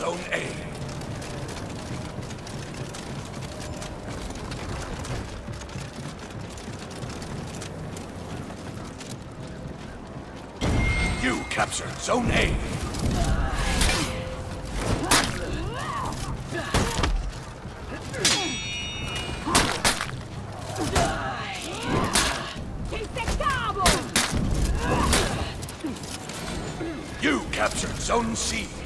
Zone A. You captured Zone A. You captured Zone C.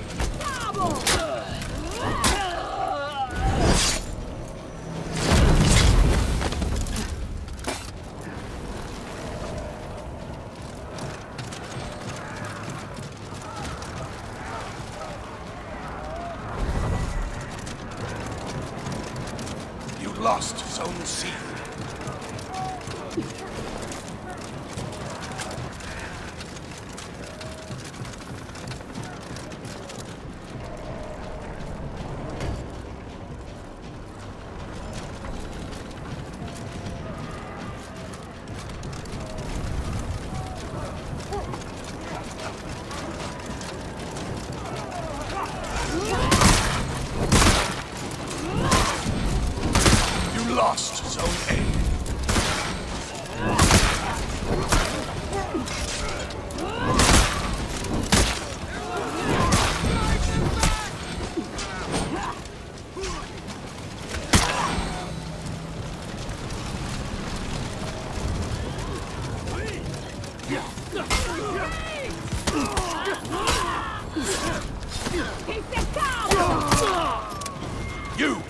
lost Zone C.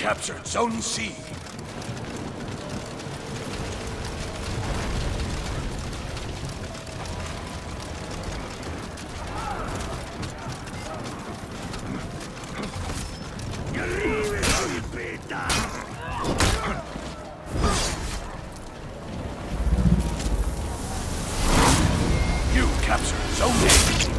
captured Zone C. You captured Zone A.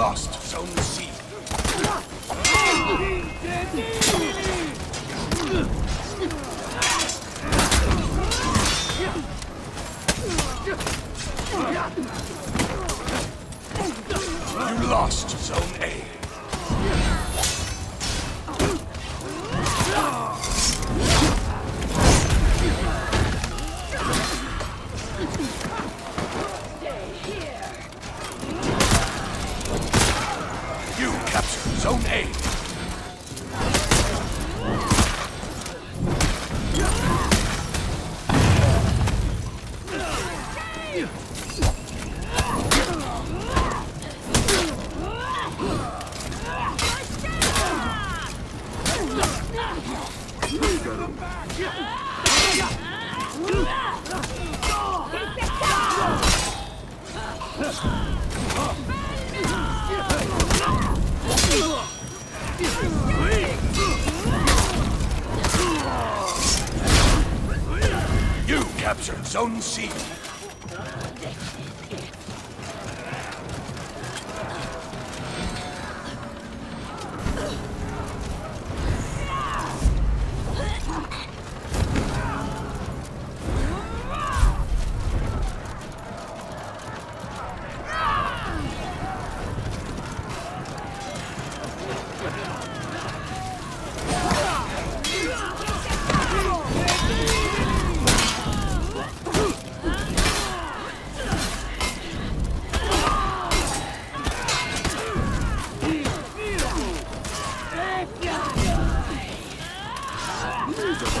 lost Zone C. You lost Zone A. captured Zone A. Zone C. Get the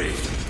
victory!